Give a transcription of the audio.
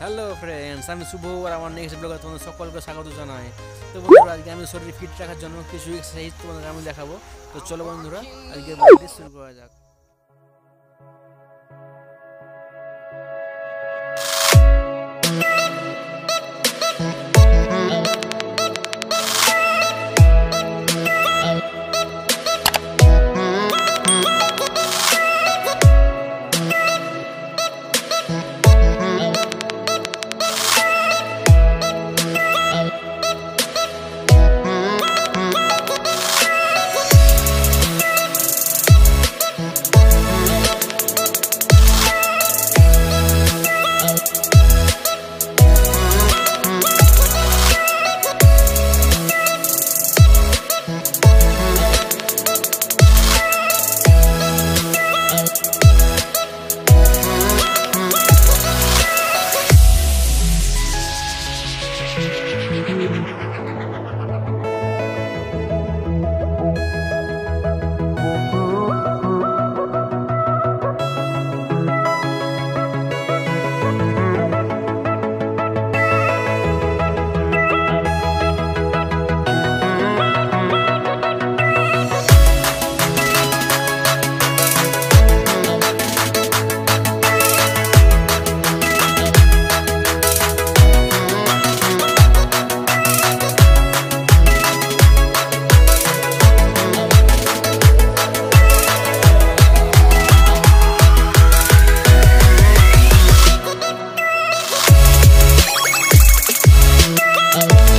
Hello friends আমি শুভ আর আমার next ব্লগে তোমাদের সকলকে স্বাগত জানাই। তো বন্ধুরা, আজকে আমি শরীর ফিট রাখার জন্য কিছু এক্সারসাইজ তোমাদের আমি দেখাবো। তো চলো বন্ধুরা আজকে শুরু করা যাক। Oh.